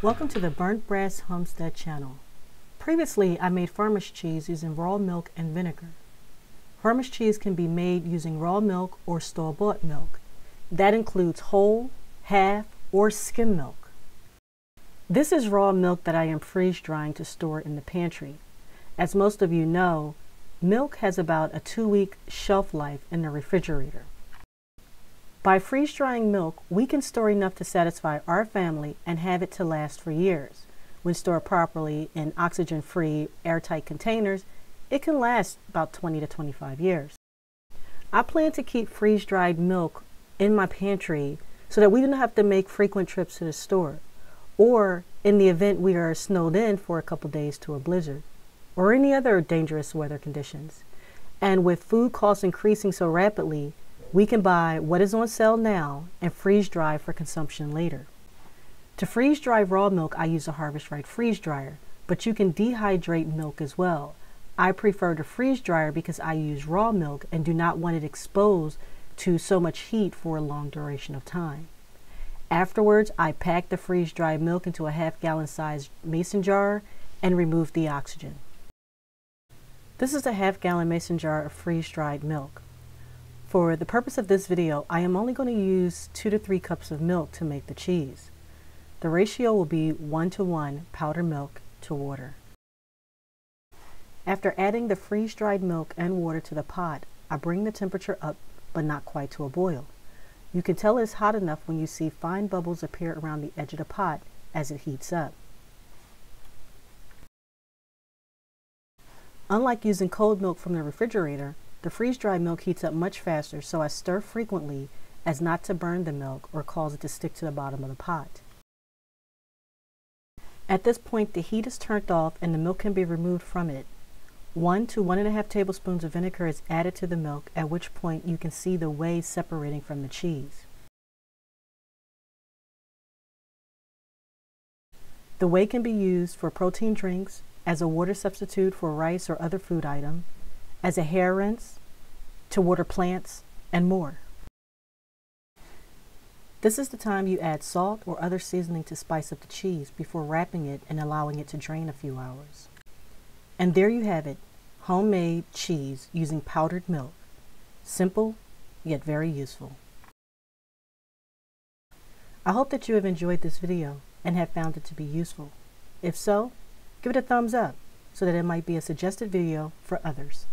Welcome to the Burnt Brass Homestead channel. Previously, I made farmer's cheese using raw milk and vinegar. Farmer's cheese can be made using raw milk or store-bought milk. That includes whole, half, or skim milk. This is raw milk that I am freeze drying to store in the pantry. As most of you know, milk has about a two-week shelf life in the refrigerator. By freeze drying milk, we can store enough to satisfy our family and have it to last for years. When stored properly in oxygen free, airtight containers, it can last about 20 to 25 years. I plan to keep freeze dried milk in my pantry so that we don't have to make frequent trips to the store, or in the event we are snowed in for a couple days to a blizzard, or any other dangerous weather conditions. And with food costs increasing so rapidly, we can buy what is on sale now and freeze dry for consumption later. To freeze dry raw milk, I use a Harvest Right freeze dryer, but you can dehydrate milk as well. I prefer the freeze dryer because I use raw milk and do not want it exposed to so much heat for a long duration of time. Afterwards, I pack the freeze dried milk into a half gallon sized mason jar and remove the oxygen. This is a half gallon mason jar of freeze dried milk. For the purpose of this video, I am only going to use 2 to 3 cups of milk to make the cheese. The ratio will be 1 to 1 powdered milk to water. After adding the freeze-dried milk and water to the pot, I bring the temperature up, but not quite to a boil. You can tell it's hot enough when you see fine bubbles appear around the edge of the pot as it heats up. Unlike using cold milk from the refrigerator, the freeze-dried milk heats up much faster, so I stir frequently as not to burn the milk or cause it to stick to the bottom of the pot. At this point, the heat is turned off and the milk can be removed from it. One to one and a half tablespoons of vinegar is added to the milk, at which point you can see the whey separating from the cheese. The whey can be used for protein drinks, as a water substitute for rice or other food item, as a hair rinse, to water plants, and more. This is the time you add salt or other seasoning to spice up the cheese before wrapping it and allowing it to drain a few hours. And there you have it, homemade cheese using powdered milk. Simple, yet very useful. I hope that you have enjoyed this video and have found it to be useful. If so, give it a thumbs up so that it might be a suggested video for others.